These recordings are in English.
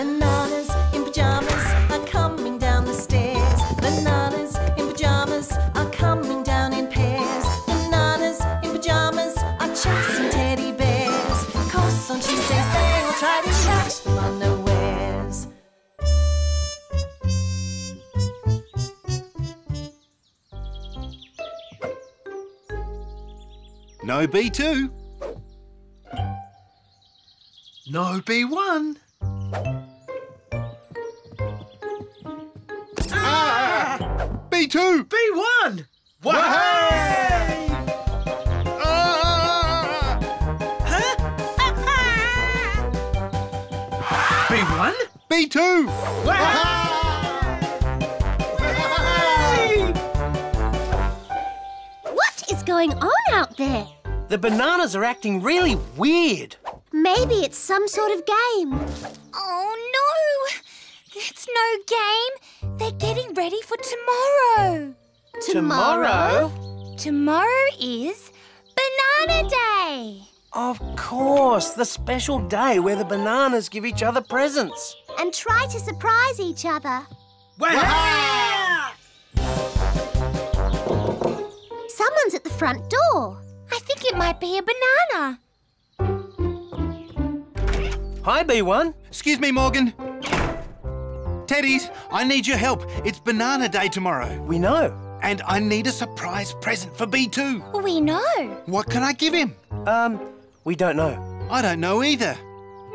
Bananas in pajamas are coming down the stairs. Bananas in pajamas are coming down in pairs. Bananas in pajamas are chasing teddy bears. Cause on Tuesdays they will try to catch them unawares. No B2. No B1. B2. B1! Wow! Ah! B1? B2. What is going on out there? The bananas are acting really weird. Maybe it's some sort of game. Oh no! It's no game. They're getting ready for tomorrow. Tomorrow? Tomorrow is Banana Day. Of course, the special day where the bananas give each other presents. And try to surprise each other. Wow! Someone's at the front door. I think it might be a banana. Hi, B1. Excuse me, Morgan. Teddies, I need your help. It's Banana Day tomorrow. We know. And I need a surprise present for B2. We know. What can I give him? Um, we don't know. I don't know either.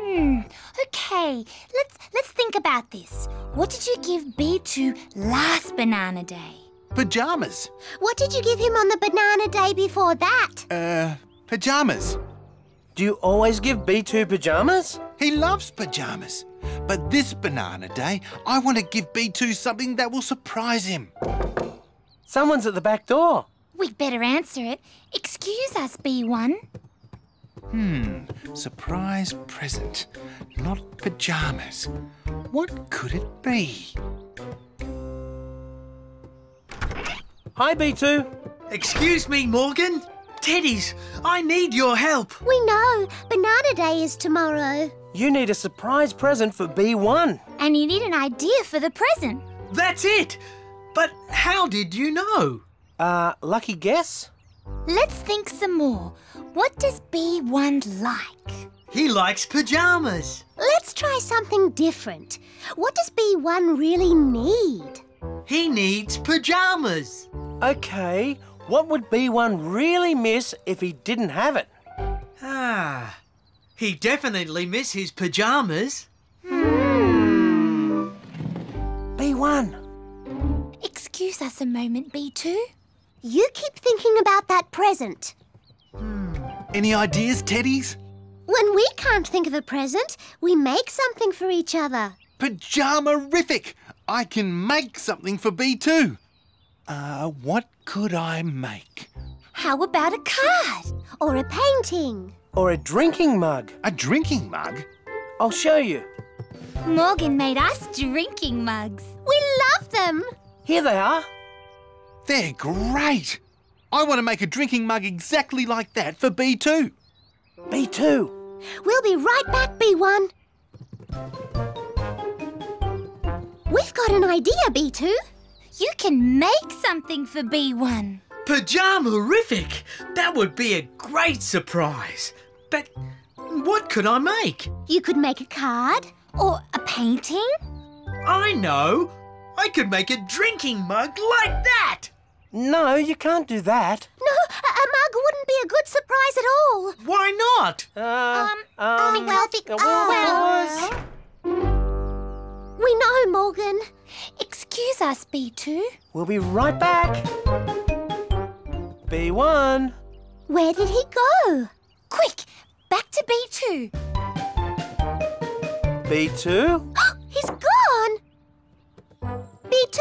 Hmm. Okay, let's let's think about this. What did you give B2 last Banana Day? Pajamas. What did you give him on the banana day before that? Uh, pajamas. Do you always give B2 pajamas? He loves pajamas. But this Banana Day, I want to give B2 something that will surprise him. Someone's at the back door. We'd better answer it. Excuse us, B1. Hmm, surprise present. Not pajamas. What could it be? Hi, B2. Excuse me, Morgan. Teddies, I need your help. We know. Banana day is tomorrow. You need a surprise present for B1. And you need an idea for the present. That's it. But how did you know? Uh, lucky guess? Let's think some more. What does B1 like? He likes pajamas. Let's try something different. What does B1 really need? He needs pajamas. Okay, what would B1 really miss if he didn't have it? Ah, he definitely miss his pajamas. B1. Excuse us a moment, B2. You keep thinking about that present. Any ideas, Teddies? When we can't think of a present, we make something for each other. Pajama-rific! I can make something for B2. Uh, what could I make? How about a card? Or a painting. Or a drinking mug. A drinking mug? I'll show you. Morgan made us drinking mugs. We love them. Here they are. They're great! I want to make a drinking mug exactly like that for B2. B2. We'll be right back, B1. We've got an idea, B2. You can make something for B1. Pajama-rific! That would be a great surprise. But what could I make? You could make a card. Or a painting? I know. I could make a drinking mug like that. No, you can't do that. No, a, a mug wouldn't be a good surprise at all. Why not? Uh, Um, well, the- uh, well, well. because- We know, Morgan. Excuse us, B2. We'll be right back. B1. Where did he go? Quick, back to B2. B2. He's gone. B2!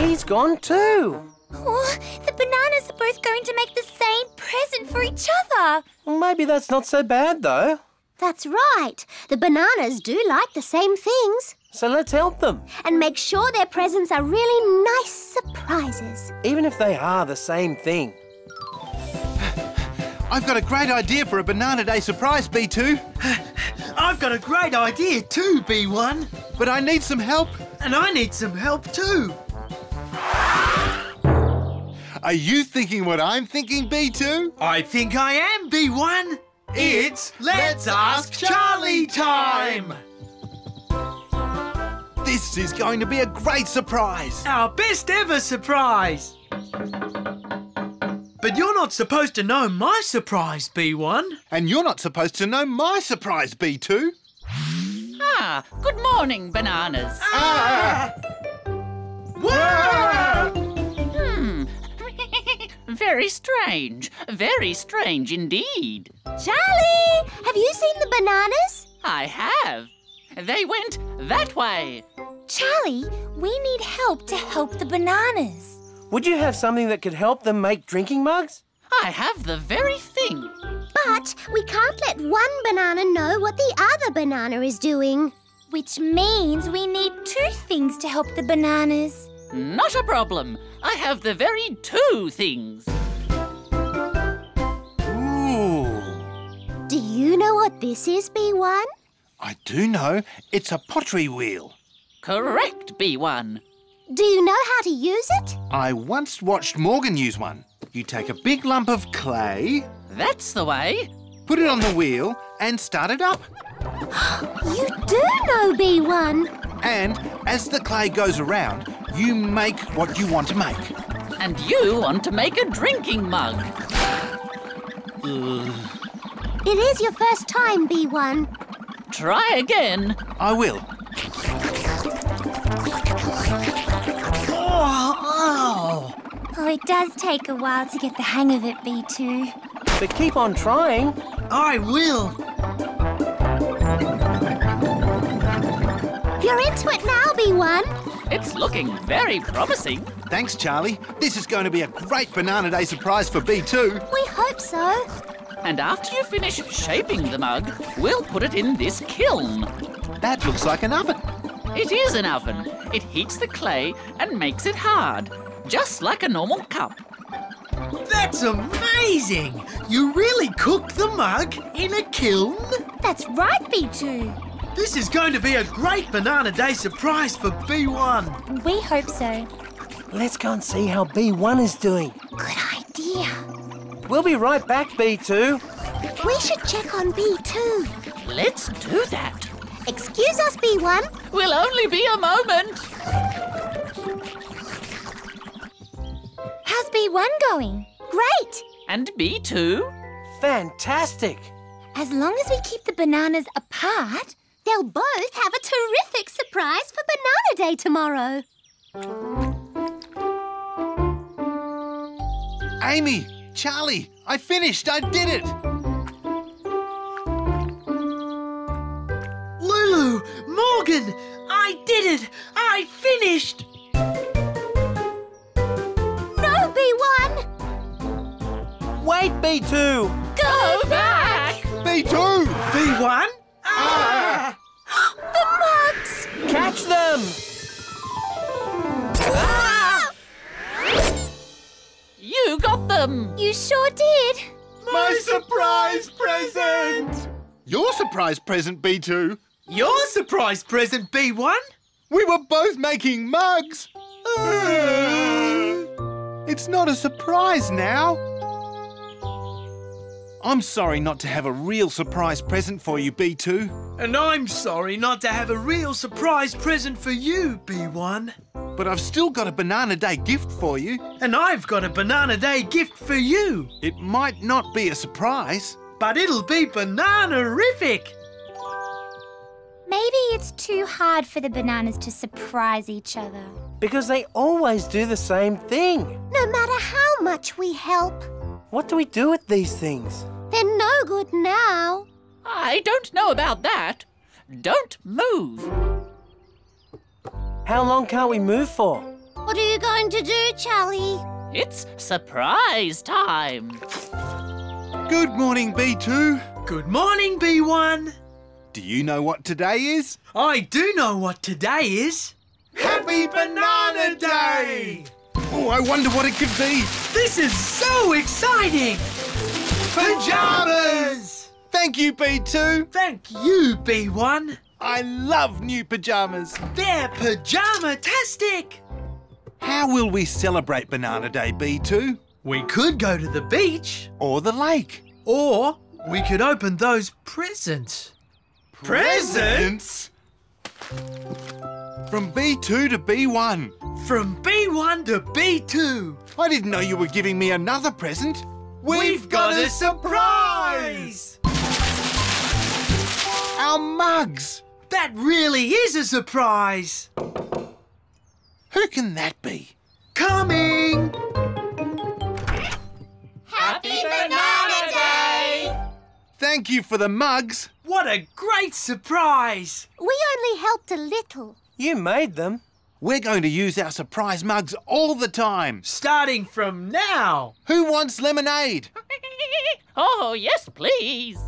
He's gone too. Oh, the bananas are both going to make the same present for each other. Well, maybe that's not so bad, though. That's right. The bananas do like the same things. So let's help them, And make sure their presents are really nice surprises. even if they are the same thing. I've got a great idea for a Banana Day surprise, B2. I've got a great idea too, B1. But I need some help. And I need some help too. Are you thinking what I'm thinking, B2? I think I am, B1. It's Let's Ask Charlie time! This is going to be a great surprise. Our best ever surprise! But you're not supposed to know my surprise, B1. And you're not supposed to know my surprise, B2. Ah, good morning, bananas. Ah! Hmm. Very strange. Very strange indeed. Charlie, have you seen the bananas? I have. They went that way. Charlie, we need help to help the bananas. Would you have something that could help them make drinking mugs? I have the very thing. But we can't let one banana know what the other banana is doing. Which means we need two things to help the bananas. Not a problem. I have the very two things. Ooh. Do you know what this is, B1? I do know. It's a pottery wheel. Correct, B1. Do you know how to use it? I once watched Morgan use one. You take a big lump of clay, That's the way. put it on the wheel, and start it up. You do know, B1. And as the clay goes around, you make what you want to make. And you want to make a drinking mug. It is your first time, B1. Try again. I will. Oh, oh, Oh, it does take a while to get the hang of it, B2. But keep on trying. oh, I will. You're into it now, B1. It's looking very promising. Thanks, Charlie. This is going to be a great Banana Day surprise for B2. We hope so. And after you finish shaping the mug, we'll put it in this kiln. That looks like an oven. It is an oven. It heats the clay and makes it hard, just like a normal cup. That's amazing! You really cooked the mug in a kiln? That's right, B2. This is going to be a great Banana Day surprise for B1. We hope so. Let's go and see how B1 is doing. Good idea. We'll be right back, B2. We should check on B2. Let's do that. Excuse us, B1. We'll only be a moment. How's B1 going? Great. And B2? Fantastic. As long as we keep the bananas apart, They'll both have a terrific surprise for Banana Day tomorrow. Amy, Charlie, I finished. I did it. Surprise present, B2. Your surprise present, B1? We were both making mugs. It's not a surprise now. I'm sorry not to have a real surprise present for you, B2. And I'm sorry not to have a real surprise present for you, B1. But I've still got a Banana Day gift for you. And I've got a Banana Day gift for you. It might not be a surprise. But it'll be banana-rific. Maybe it's too hard for the bananas to surprise each other. Because they always do the same thing. No matter how much we help, What do we do with these things? they're no good now. I don't know about that. Don't move. How long can't we move for? What are you going to do, Charlie? It's surprise time. Good morning, B2. Good morning, B1. Do you know what today is? I do know what today is. Happy Banana Day! Oh, I wonder what it could be. This is so exciting! Pajamas! Thank you, B2. Thank you, B1. I love new pajamas. They're pajama-tastic. How will we celebrate Banana Day, B2? We could go to the beach, Or the lake? or we could open those presents. Presents? From B2 to B1. From B1 to B2. I didn't know you were giving me another present. We've got a surprise! Our mugs. That really is a surprise. Who can that be? Coming! Happy Banana Day! Thank you for the mugs. What a great surprise! We only helped a little. You made them. We're going to use our surprise mugs all the time. Starting from now. Who wants lemonade? Oh, yes, please.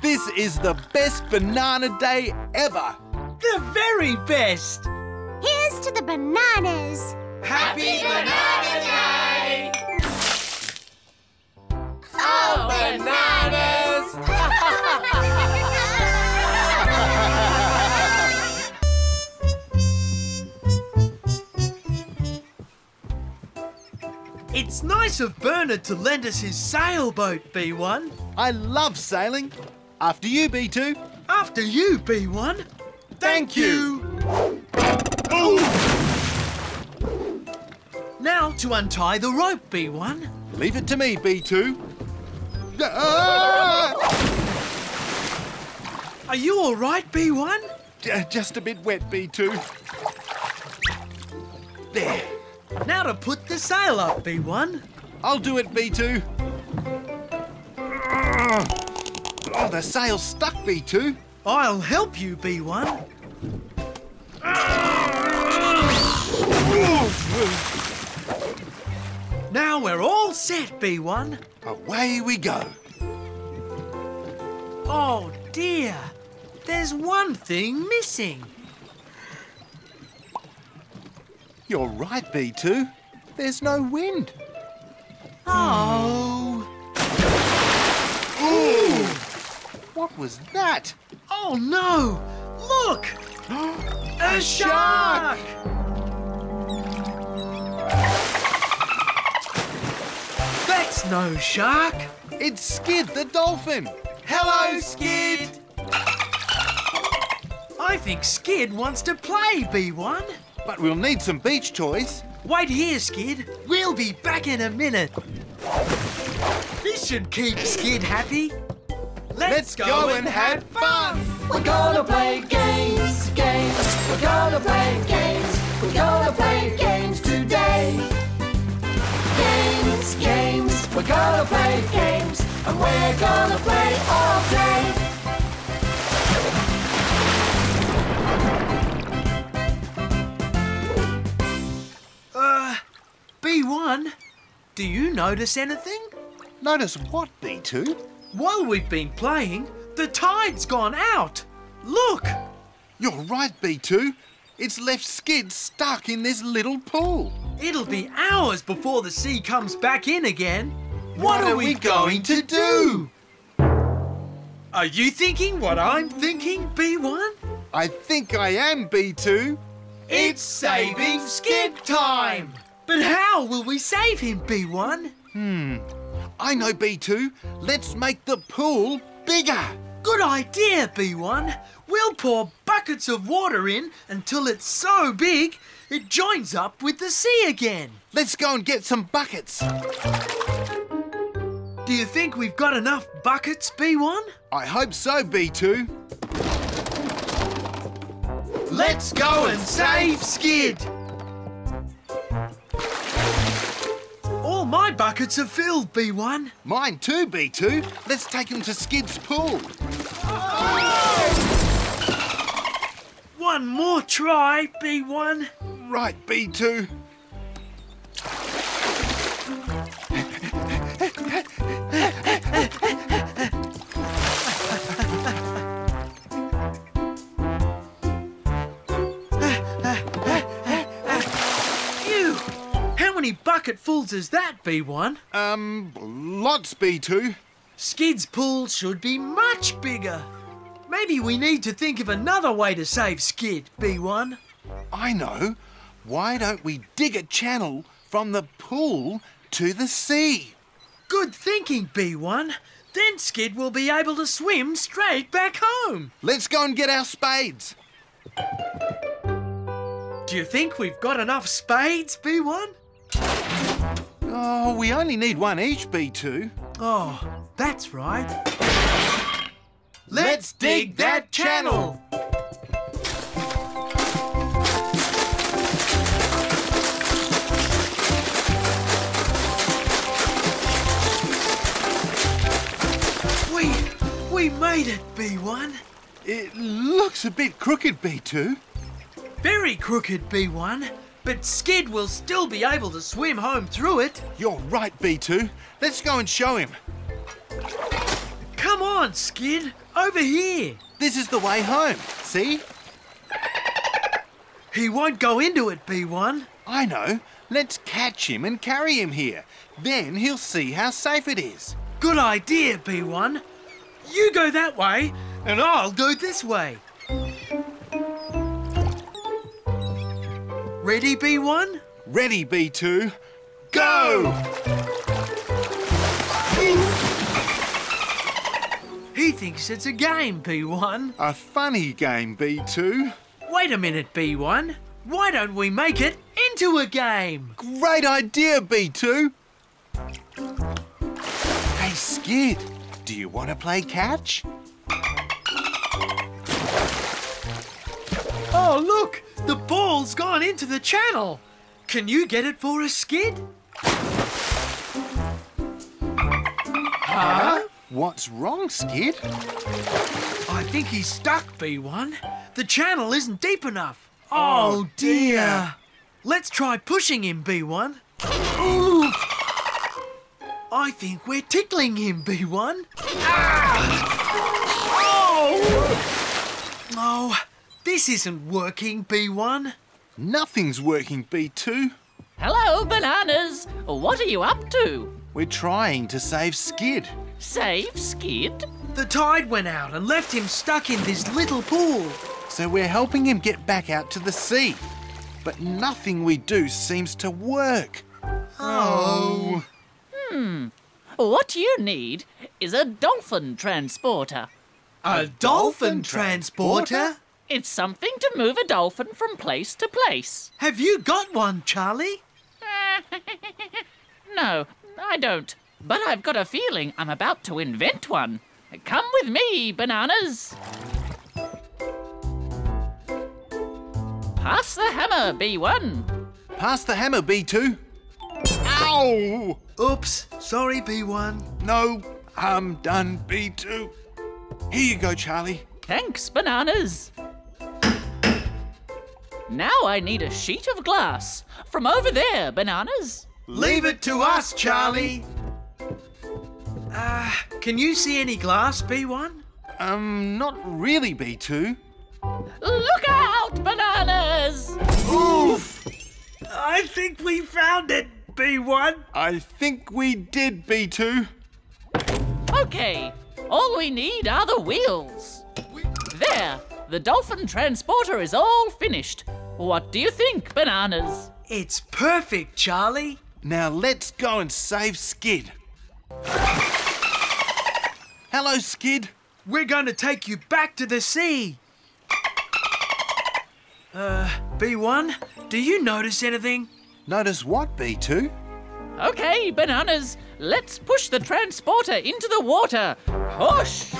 This is the best Banana Day ever. The very best. Here's to the bananas. Happy Banana Day! Oh, bananas! It's nice of Bernard to lend us his sailboat, B1. I love sailing. After you, B2. After you, B1. Thank you. Now to untie the rope, B1. Leave it to me, B2. Are you all right, B1? J- Just a bit wet, B2. There. Now to put the sail up, B1. I'll do it, B2. Oh, the sail's stuck, B2. I'll help you, B1. Now we're all set, B1. Away we go. Oh dear, there's one thing missing. You're right, B2. There's no wind. Oh, Ooh! What was that? oh no! Look! A shark! That's no shark. It's Skid the dolphin. Hello, Skid. I think Skid wants to play, B1. But we'll need some beach toys. Wait here, Skid. We'll be back in a minute. This should keep Skid happy. Let's, go and have fun. We're gonna play games, games. We're gonna play games. We're gonna play games today. Games, games. We're gonna play games. And we're gonna play all day. Uh, B1, do you notice anything? Notice what, B2? While we've been playing, the tide's gone out. Look! You're right, B2. It's left Skid stuck in this little pool. It'll be hours before the sea comes back in again. What are we going to do? Are you thinking what I'm thinking, B1? I think I am, B2. It's saving Skid time! But how will we save him, B1? Hmm. I know, B2. Let's make the pool bigger. Good idea, B1. We'll pour buckets of water in until it's so big it joins up with the sea again. Let's go and get some buckets. Do you think we've got enough buckets, B1? I hope so, B2. Let's go and save Skid! All my buckets are filled, B1. Mine too, B2. Let's take him to Skid's pool. One more try, B1. Right, B2. Phew! How many bucketfuls as that, B1? Um, lots, B2. Skid's pool should be much bigger. Maybe we need to think of another way to save Skid, B1. I know. Why don't we dig a channel from the pool to the sea? Good thinking, B1. Then Skid will be able to swim straight back home. Let's go and get our spades. Do you think we've got enough spades, B1? Oh, we only need one each, B2. Oh, that's right. Let's dig that channel. We we made it, B1. It looks a bit crooked, B2. Very crooked, B1. But Skid will still be able to swim home through it. You're right, B2. Let's go and show him. Come on, Skid. Over here. This is the way home. See? He won't go into it, B1. I know. Let's catch him and carry him here. Then he'll see how safe it is. Good idea, B1. You go that way, and I'll go this way. Ready, B1? Ready, B2? Go! He thinks it's a game, B1. A funny game, B2. Wait a minute, B1. Why don't we make it into a game? Great idea, B2. Hey, Skid, do you want to play catch? Oh, look! The ball's gone into the channel. Can you get it for us, Skid? Huh? What's wrong, Skid? I think he's stuck, B1. The channel isn't deep enough. Oh, oh dear. Let's try pushing him, B1. Ooh. I think we're tickling him, B1. Ah! Oh! Oh, this isn't working, B1. Nothing's working, B2. Hello, bananas. What are you up to? We're trying to save Skid. Save Skid? The tide went out and left him stuck in this little pool. So we're helping him get back out to the sea. But nothing we do seems to work. Oh. Hmm. What you need is a dolphin transporter. A dolphin transporter? It's something to move a dolphin from place to place. Have you got one, Charlie? No, I don't. But I've got a feeling I'm about to invent one. Come with me, bananas. Pass the hammer, B1. Pass the hammer, B2. Ow! Oops, sorry, B1. No, I'm done, B2. Here you go, Charlie. Thanks, bananas. Now I need a sheet of glass. From over there, bananas. Leave it to us, Charlie. Ah, can you see any glass, B1? Um, not really, B2. Look out, bananas! Oof! I think we found it, B1. I think we did, B2. Okay, all we need are the wheels. There, the dolphin transporter is all finished. What do you think, bananas? It's perfect, Charlie. Now let's go and save Skid. Hello, Skid. We're going to take you back to the sea. Uh, B1, do you notice anything? Notice what, B2? Okay, bananas, let's push the transporter into the water. Push!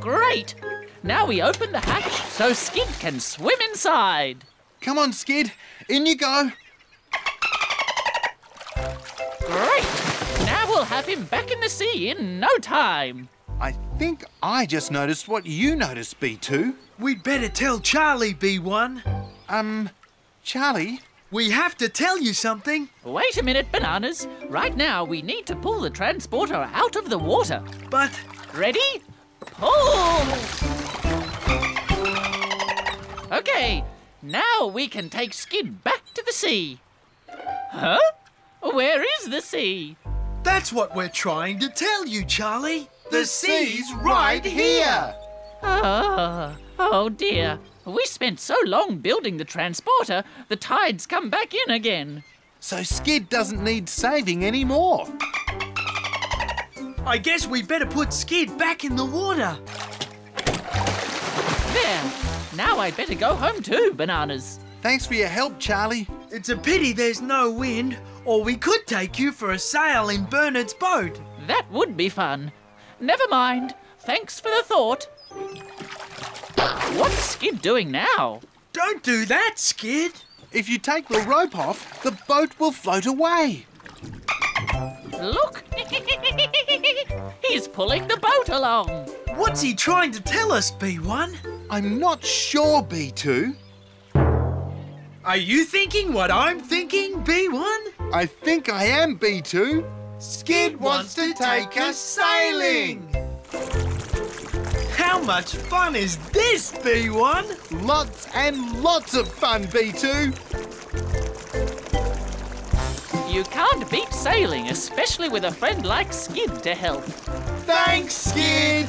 Great! Now we open the hatch so Skid can swim inside. Come on, Skid. In you go. Great! Now we'll have him back in the sea in no time. I think I just noticed what you noticed, B2. We'd better tell Charlie, B1. Um, Charlie? We have to tell you something. Wait a minute, bananas. Right now we need to pull the transporter out of the water. But Ready? Pull! Okay, now we can take Skid back to the sea. Huh? Where is the sea? That's what we're trying to tell you, Charlie. The sea's right here. Ah, oh dear. We spent so long building the transporter, the tide's come back in again. So Skid doesn't need saving anymore. I guess we better put Skid back in the water. There. Now I'd better go home too, Bananas. Thanks for your help, Charlie. It's a pity there's no wind, or we could take you for a sail in Bernard's boat. That would be fun. Never mind. Thanks for the thought. What's Skid doing now? Don't do that, Skid. If you take the rope off, the boat will float away. Look! He's pulling the boat along. What's he trying to tell us, B1? I'm not sure, B2. Are you thinking what I'm thinking, B1? I think I am B2. Skid wants to take us sailing. How much fun is this, B1? Lots and lots of fun, B2. You can't beat sailing, especially with a friend like Skid to help. Thanks, Skid.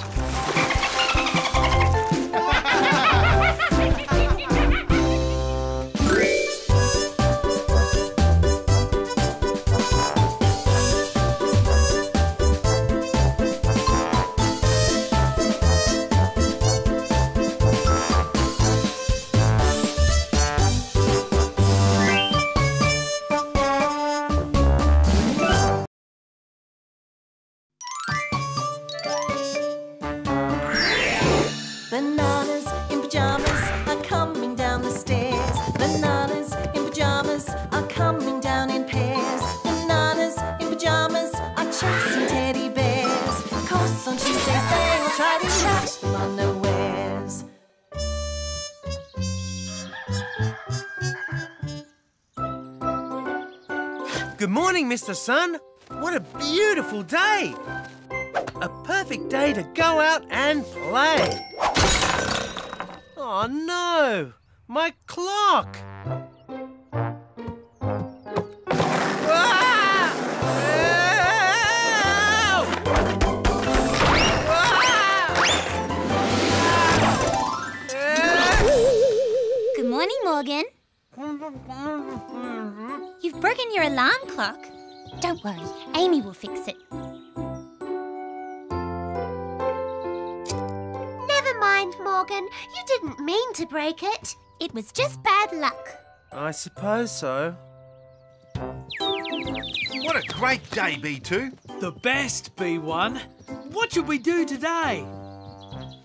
Mr. Sun. What a beautiful day. A perfect day to go out and play. Oh no, my clock. Good morning, Morgan. You've broken your alarm clock. Don't worry, Amy will fix it. Never mind, Morgan. You didn't mean to break it. It was just bad luck. I suppose so. What a great day, B2. The best, B1. What should we do today?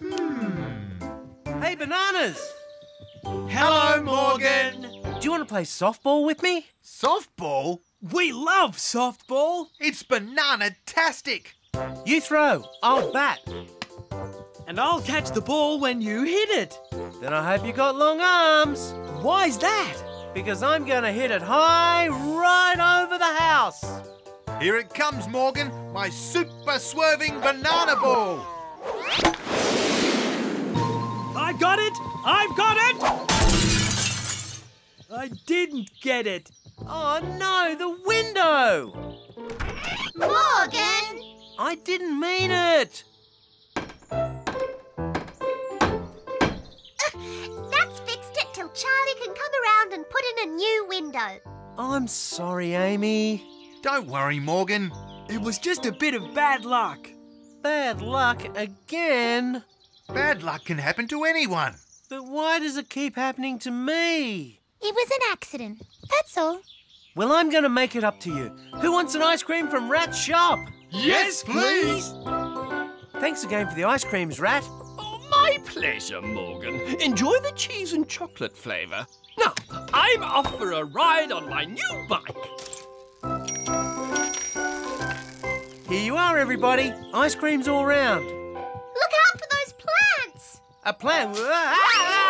Hmm. Hey, bananas! Hello, Morgan. Do you want to play softball with me? Softball? We love softball. It's banana-tastic. You throw, I'll bat. And I'll catch the ball when you hit it. Then I hope you got long arms. Why's that? Because I'm going to hit it high right over the house. Here it comes, Morgan. My super swerving banana ball. I got it! I've got it! I didn't get it. Oh no, the window! Morgan! I didn't mean it. Uh, that's fixed it till Charlie can come around and put in a new window. I'm sorry, Amy. Don't worry, Morgan. It was just a bit of bad luck. Bad luck again. Bad luck can happen to anyone. But why does it keep happening to me? It was an accident. That's all. Well, I'm going to make it up to you. Who wants an ice cream from Rat's shop? Yes, please. Thanks again for the ice creams, Rat. Oh, my pleasure, Morgan. Enjoy the cheese and chocolate flavour. Now, I'm off for a ride on my new bike. Here you are, everybody. Ice creams all round. Look out for those plants! A plan. Ah, ah,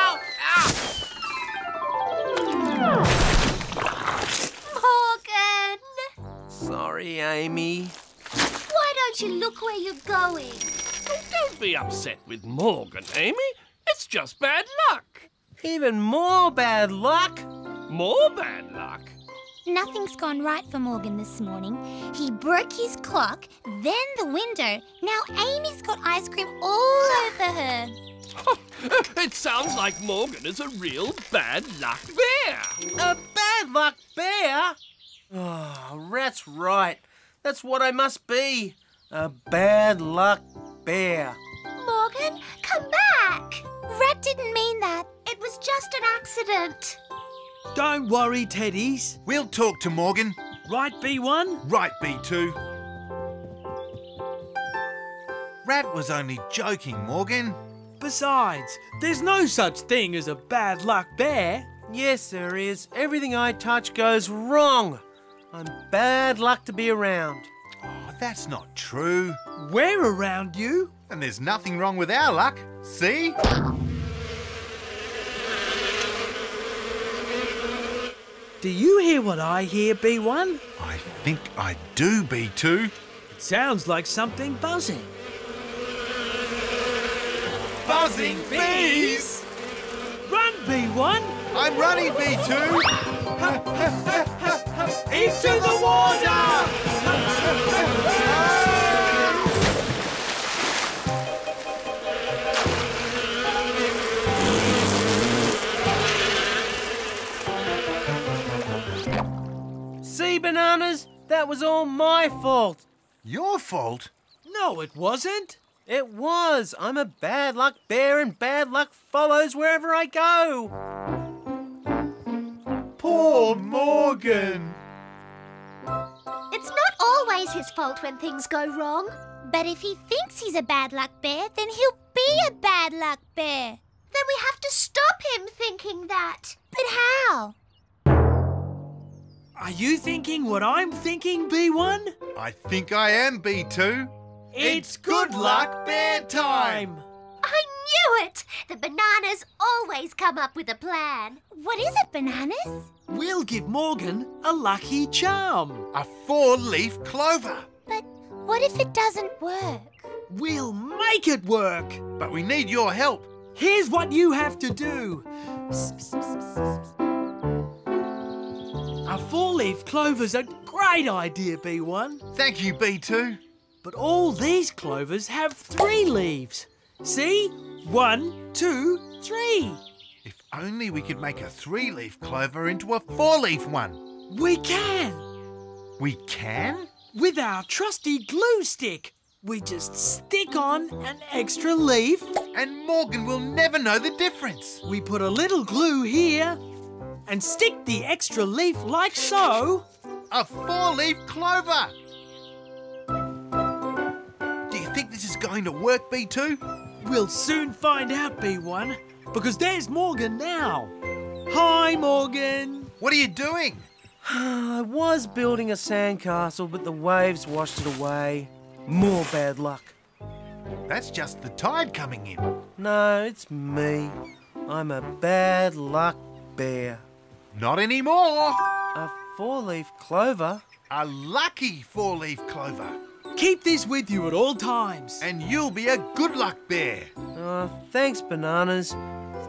Sorry, Amy. Why don't you look where you're going? Oh, don't be upset with Morgan, Amy. It's just bad luck. Even more bad luck. More bad luck. Nothing's gone right for Morgan this morning. He broke his clock, then the window. Now Amy's got ice cream all over her. it sounds like Morgan is a real bad luck bear. A bad luck bear? Oh, Rat's right. That's what I must be. A bad luck bear. Morgan, come back. Rat didn't mean that. It was just an accident. Don't worry, Teddies. We'll talk to Morgan. Right, B1? Right, B2. Rat was only joking, Morgan. Besides, there's no such thing as a bad luck bear. Yes, there is. Everything I touch goes wrong. I'm bad luck to be around. Oh, that's not true. We're around you. And there's nothing wrong with our luck. See? Do you hear what I hear, B1? I think I do, B2. It sounds like something buzzing. Buzzing bees! Run, B1! I'm running, B2! Into the water! See, bananas? That was all my fault. Your fault? No, it wasn't. It was. I'm a bad luck bear and bad luck follows wherever I go. Poor Morgan! It's not always his fault when things go wrong. But if he thinks he's a bad luck bear, then he'll be a bad luck bear. Then we have to stop him thinking that. But how? Are you thinking what I'm thinking, B1? I think I am, B2. It's good luck bear time! I knew it! The bananas always come up with a plan. What is it, bananas? We'll give Morgan a lucky charm. A four-leaf clover. But what if it doesn't work? We'll make it work. But we need your help. Here's what you have to do. A four-leaf clover's a great idea, B1. Thank you, B2. But all these clovers have three leaves. See? One, two, three. If only we could make a three-leaf clover into a four-leaf one. We can. We can? With our trusty glue stick. We just stick on an extra leaf. And Morgan will never know the difference. We put a little glue here and stick the extra leaf like so. A four-leaf clover. Do you think this is going to work, B2? We'll soon find out, B1, because there's Morgan now. Hi, Morgan. What are you doing? I was building a sandcastle, but the waves washed it away. More bad luck. That's just the tide coming in. No, it's me. I'm a bad luck bear. Not anymore. A four-leaf clover? A lucky four-leaf clover. Keep this with you at all times. And you'll be a good luck bear. Oh, thanks, bananas.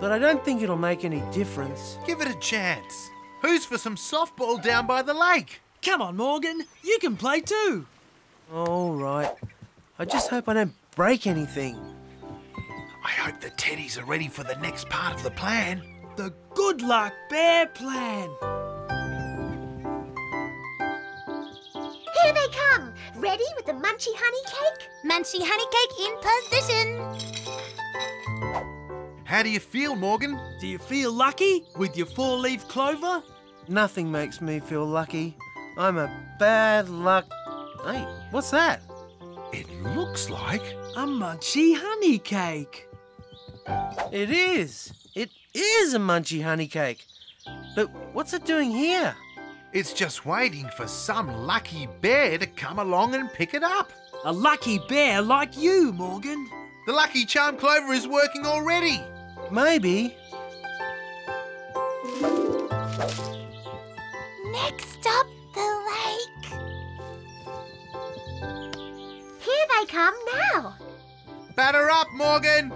But I don't think it'll make any difference. Give it a chance. Who's for some softball down by the lake? Come on, Morgan. You can play too. All right. I just hope I don't break anything. I hope the teddies are ready for the next part of the plan. The Good Luck Bear Plan. Here they come, ready with the munchy honey cake. Munchy honey cake in position. How do you feel, Morgan? Do you feel lucky with your four-leaf clover? Nothing makes me feel lucky. I'm a bad luck. Hey, what's that? It looks like A munchy honey cake. It is. It is a munchy honey cake. But what's it doing here? It's just waiting for some lucky bear to come along and pick it up. A lucky bear like you, Morgan. The lucky charm clover is working already. Maybe. Next up, the lake. Here they come now. Batter up, Morgan.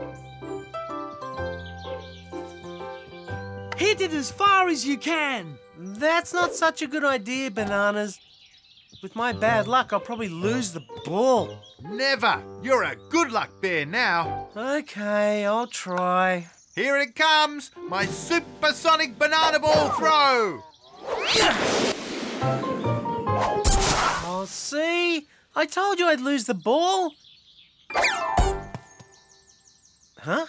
Hit it as far as you can. That's not such a good idea, Bananas. With my bad luck, I'll probably lose the ball. Never. You're a good luck bear now. Okay, I'll try. Here it comes, my supersonic banana ball throw. Oh, see? I told you I'd lose the ball. Huh?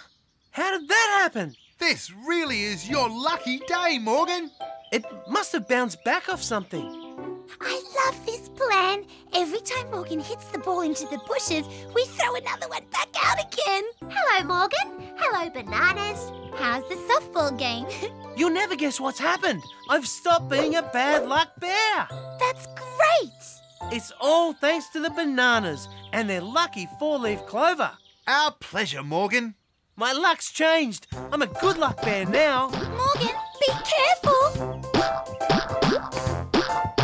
How did that happen? This really is your lucky day, Morgan. It must have bounced back off something. I love this plan. Every time Morgan hits the ball into the bushes, we throw another one back out again. Hello, Morgan. Hello, Bananas. How's the softball game? You'll never guess what's happened. I've stopped being a bad luck bear. That's great. It's all thanks to the bananas and their lucky four-leaf clover. Our pleasure, Morgan. My luck's changed. I'm a good luck bear now. Morgan, be careful.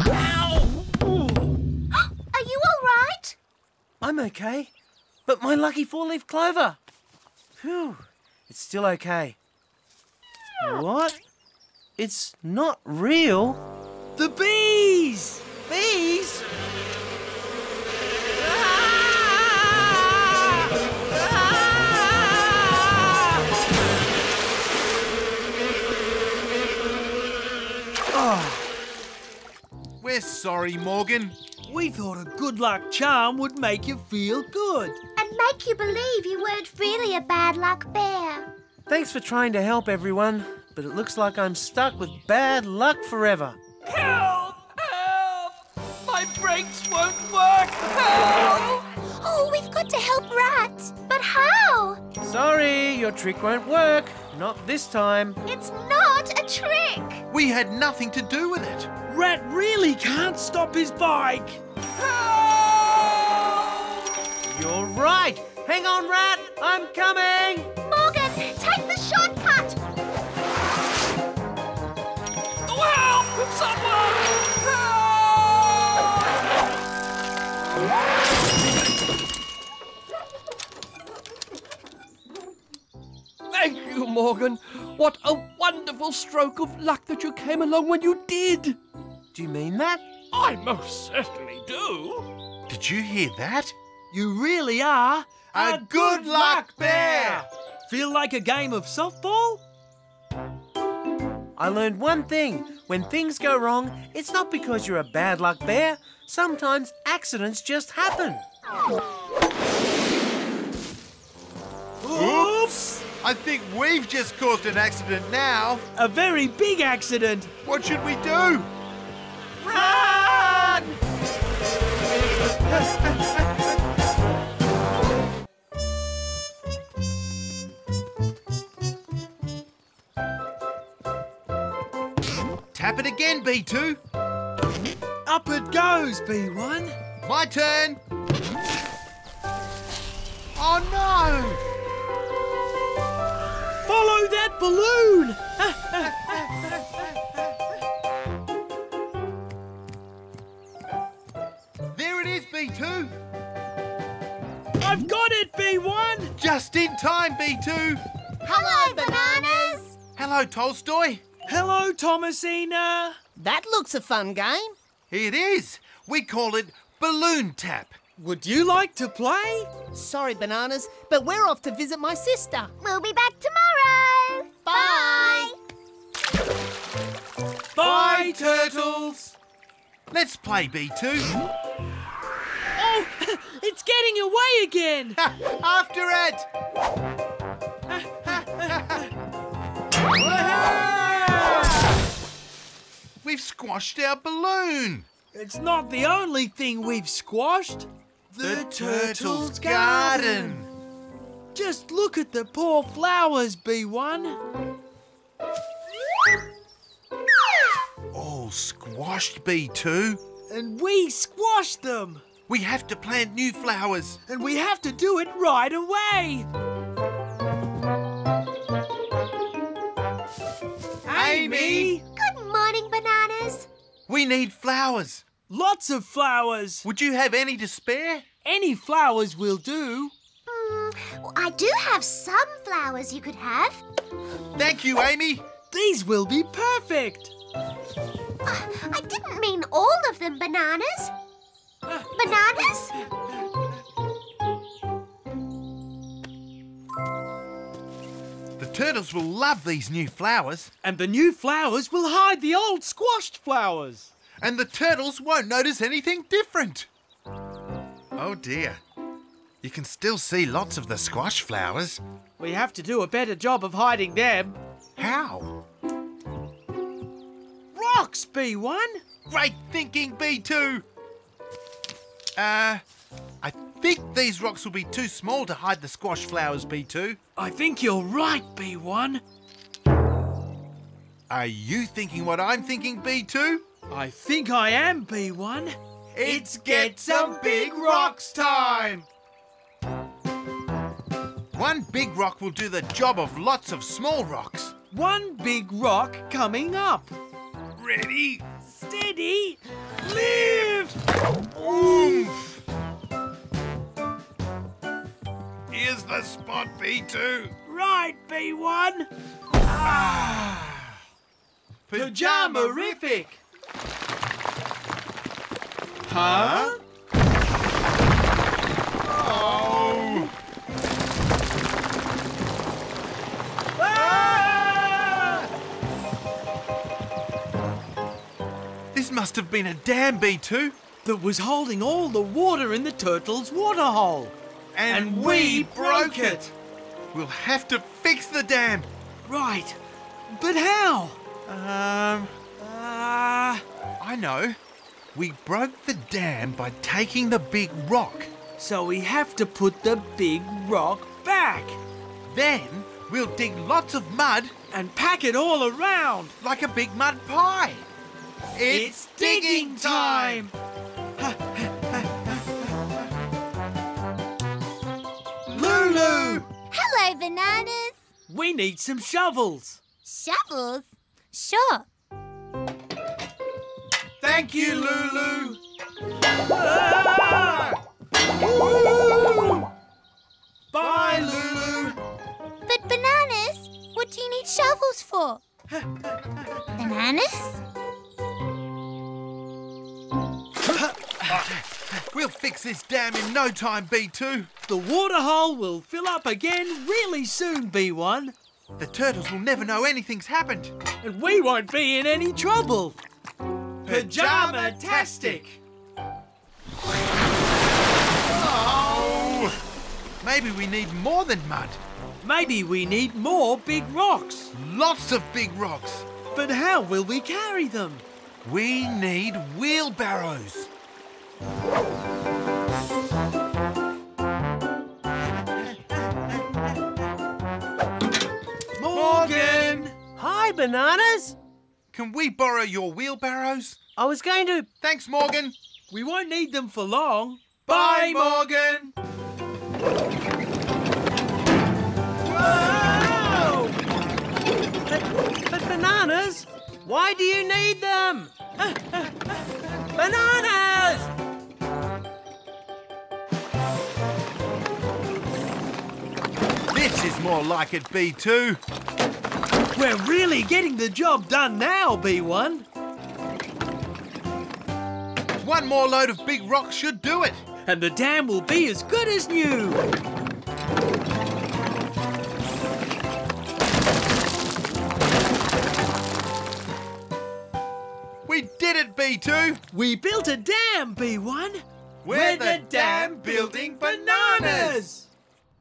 Ow! Are you all right? I'm okay. But my lucky four-leaf clover. Phew. It's still okay. What? It's not real. The bees! Bees? Sorry, Morgan. We thought a good luck charm would make you feel good. And make you believe you weren't really a bad luck bear. Thanks for trying to help everyone, but it looks like I'm stuck with bad luck forever. Help! Help! My brakes won't work! Help! Oh, we've got to help Rat. But how? Sorry, your trick won't work. Not this time. It's not a trick. We had nothing to do with it. Rat really can't stop his bike. Help! You're right. Hang on, Rat. I'm coming. Morgan, take the shortcut. Oh, help! Someone! Thank you, Morgan. What a wonderful stroke of luck that you came along when you did. Do you mean that? I most certainly do. Did you hear that? You really are A good luck bear. Feel like a game of softball? I learned one thing. When things go wrong, it's not because you're a bad luck bear. Sometimes accidents just happen. Oops! I think we've just caused an accident now. A very big accident. What should we do? Run! Tap it again, B2. Up it goes, B1. My turn. Oh no! Follow that balloon. B2. I've got it, B1. Just in time, B2. Hello, Bananas. Hello, Tolstoy. Hello, Thomasina. That looks a fun game. It is. We call it balloon tap. Would you like to play? Sorry, Bananas, but we're off to visit my sister. We'll be back tomorrow. Bye. Bye, turtles. Let's play, B2. It's getting away again. After it. We've squashed our balloon. It's not the only thing we've squashed. The turtle's garden. Just look at the poor flowers, B1. All squashed, B2. And we squashed them. We have to plant new flowers. And we have to do it right away. Amy! Good morning, Bananas. We need flowers. Lots of flowers. Would you have any to spare? Any flowers will do. Hmm, well, I do have some flowers you could have. Thank you, Amy. These will be perfect. I didn't mean all of them bananas. Bananas? The turtles will love these new flowers, And the new flowers will hide the old squashed flowers. and the turtles won't notice anything different. Oh dear. You can still see lots of the squash flowers. We have to do a better job of hiding them. How? Rocks, B1. Great thinking, B2! Uh, I think these rocks will be too small to hide the squash flowers, B2. I think you're right, B1. Are you thinking what I'm thinking, B2? I think I am, B1. It's Get Some Big Rocks time! One big rock will do the job of lots of small rocks. One big rock coming up. Ready? Steady. Lift. Oomph! Here's the spot, B2. Right, B1. Ah! Pajama-rific. Huh? Must have been a dam, B2. That was holding all the water in the turtle's waterhole. And we broke it. We'll have to fix the dam. Right. But how? Um, Uh, I know. We broke the dam by taking the big rock. so we have to put the big rock back Then we'll dig lots of mud and pack it all around. like a big mud pie. It's digging time. Lulu, Hello, bananas. we need some shovels. Shovels? Sure. Thank you, Lulu. Bye, Lulu. But bananas? What do you need shovels for? bananas? We'll fix this dam in no time, B2. The water hole will fill up again really soon, B1. The turtles will never know anything's happened. And we won't be in any trouble. Pajama-tastic. Oh! Maybe we need more than mud. Maybe we need more big rocks. Lots of big rocks. But how will we carry them? We need wheelbarrows. Morgan! Hi, bananas. Can we borrow your wheelbarrows? I was going to. Thanks, Morgan. We won't need them for long. Bye, Morgan. Whoa! But, but bananas? Why do you need them? bananas! This is more like it, B2. We're really getting the job done now, B1. One more load of big rocks should do it. And the dam will be as good as new. Did it, B2. We built a dam, B1. We're the dam building bananas.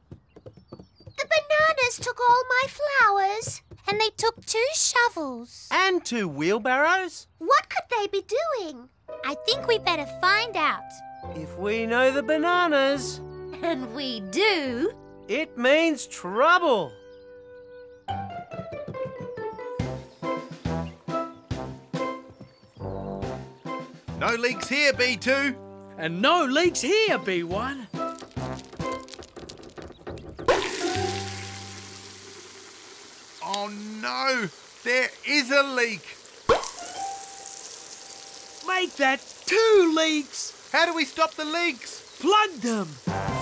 The bananas took all my flowers. And they took two shovels. And two wheelbarrows? What could they be doing? I think we better find out. If we know the bananas, And we do. it means trouble. No leaks here, B2. And no leaks here, B1. Oh no, there is a leak. Make that two leaks. How do we stop the leaks? Plug them.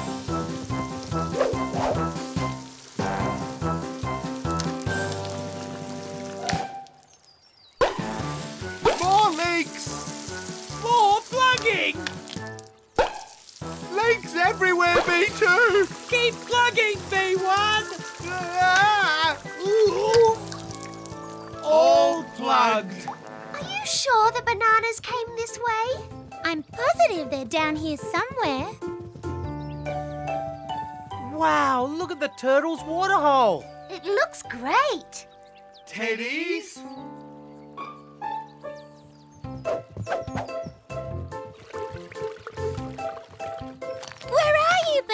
B2! Keep plugging, B1! All plugged. Are you sure the bananas came this way? I'm positive they're down here somewhere. Wow, look at the turtle's waterhole. It looks great. Teddy's?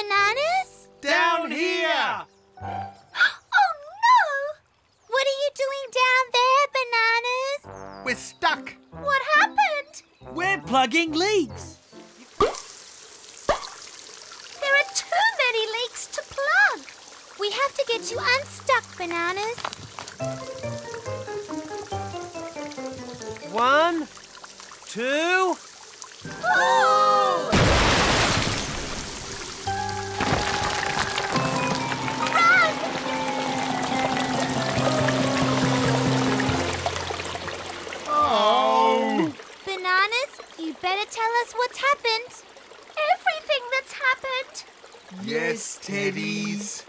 Bananas? Down here! Oh no! What are you doing down there, bananas? We're stuck. What happened? We're plugging leaks. There are too many leaks to plug. We have to get you unstuck, bananas. One, two. Yes, Teddies.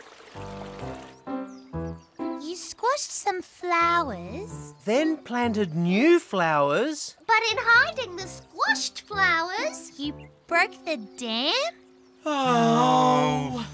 You squashed some flowers. Then planted new flowers. But in hiding the squashed flowers. You broke the dam? Oh!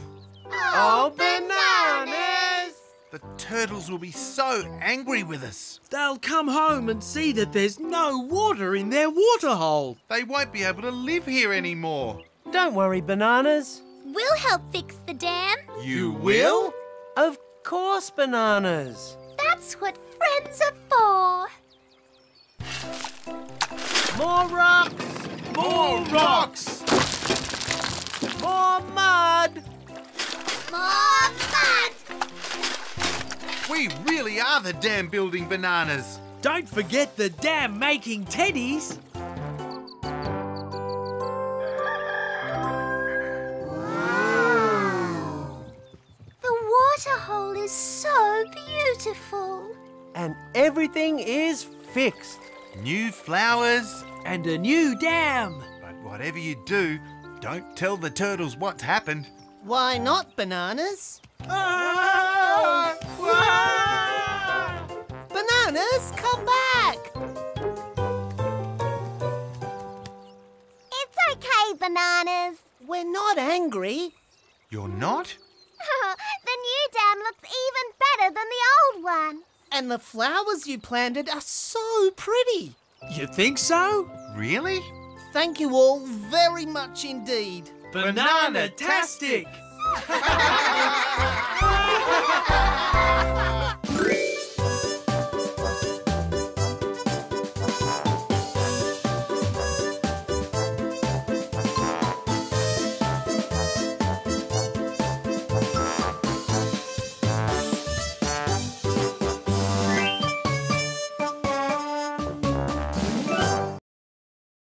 Oh, oh, oh bananas! The turtles will be so angry with us. They'll come home and see that there's no water in their waterhole. They won't be able to live here anymore. Don't worry, bananas. We'll help fix the dam. You will? Of course, bananas. That's what friends are for. More rocks, More rocks! more mud. More mud! We really are the dam building bananas. Don't forget the dam making teddies. Beautiful. And everything is fixed. New flowers. And a new dam. But whatever you do, don't tell the turtles what's happened. Why not, bananas? Bananas, come back! It's okay, bananas. We're not angry. You're not? the new dam looks even better than the old one. And the flowers you planted are so pretty. You think so? Really? Thank you all very much indeed. Banana-tastic!